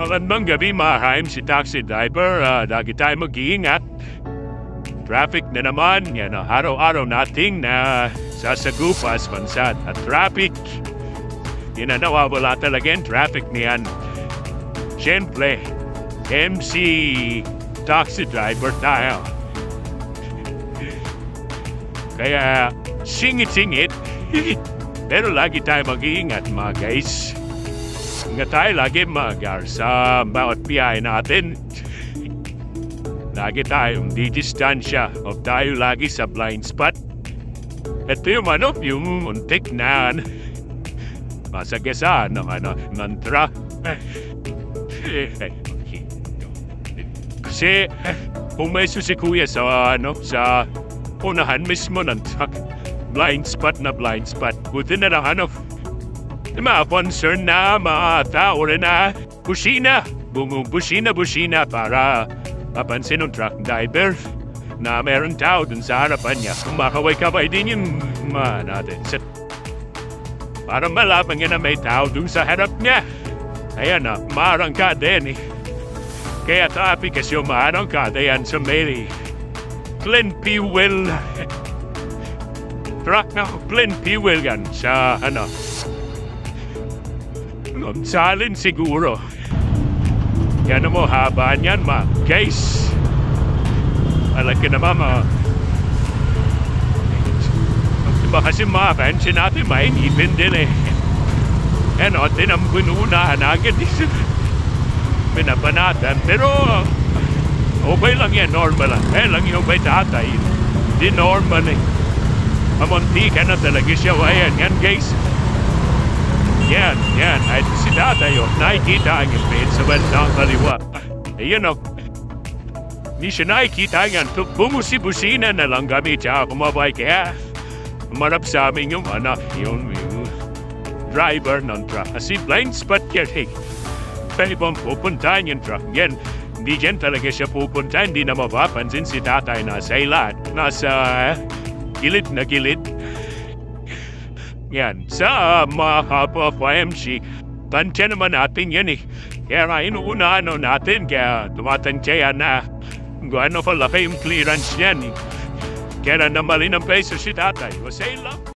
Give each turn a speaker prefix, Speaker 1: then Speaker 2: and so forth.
Speaker 1: Magandang gabi mga kaim si taxi driver. Ah, lagi tayo mag-iingat. Traffic na naman. Yan ang araw-araw nating na sasagupas bansa at traffic. Yan ang nawawala talaga yung traffic niyan. Siyempre, MC taxi driver tayo. Kaya singit-singit. Pero lagi tayo mag-iingat mga guys. Nga tayo lagi mag-ar sa bawat biyahe natin. Lagi tayong di distansya o tayo lagi sa blind spot. Ito yung ano, yung muntik na masagasaan ng ano, mantra. Kasi kung may si kuya sa ano, sa unahan mismo ng truck, blind spot na blind spot. Buti na lang ano, concern na mga tao rin na busina, bumubusina busina para mapansin ng truck driver na meron tao dun sa harapan niya. Kumakaway-kaway din yung mga natin. Sa, para malaman niya na may tao dun sa harap niya. Ayan na, marang ka din eh. Kaya tapi kasi umarang ka din sa Mary. Glenn Pewell. Truck na Glenn Pewell yan sa ano, Gonzalin siguro. Yan mo, haba niyan, ma. Guys, malaki naman, ma. Diba kasi mga kansi natin, mainipin din eh. Yan o, tinambununahan agad. Pinabanatan. Pero, okay lang yan, normal lang. Eh lang yung may tatay. Di normal eh. Mamunti ka na talaga siya. Ayan, yan guys. Yan, yan. Ay, si tatay o. Nakikita ang ipin sa bandang kaliwa. Ayan o. Ni siya nakikita yan. Bumusi-busina na lang gamit siya. Kumabay kaya. Marap sa amin yung ano, yung, yung driver ng truck. Kasi blind spot eh. Pwede bang pupuntahan yung truck yan. Hindi dyan talaga siya pupunta. Hindi na mapapansin si tatay nasa ilan. Nasa gilid na gilid. Yan. Sa mga kapwa MC, tansya naman natin yan eh. Kaya nga inuunahan natin, kaya tumatansya yan na kung ano kalaki yung clearance niyan eh. Kaya na namalin ang peso si tatay. Wasay lang.